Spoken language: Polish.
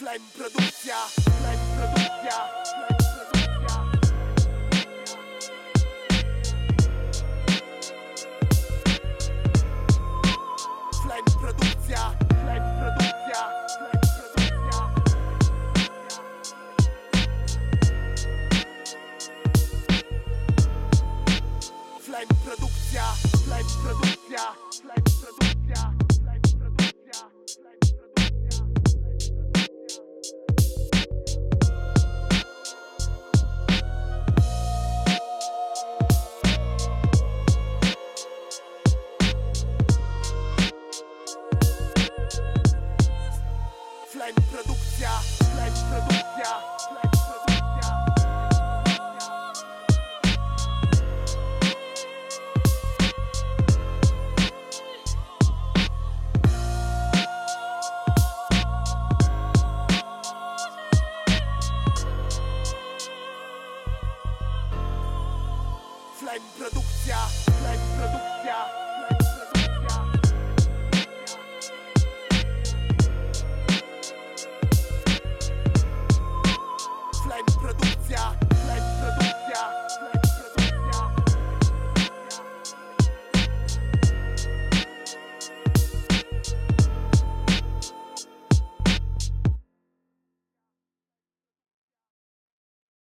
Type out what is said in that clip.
Flame produkcja, flame produkcja, flame produkcja. Flame produkcja, flame flame produkcja, Flame produkcja, flame produkcja, flame produkcja. Flame produkcja, flame produkcja,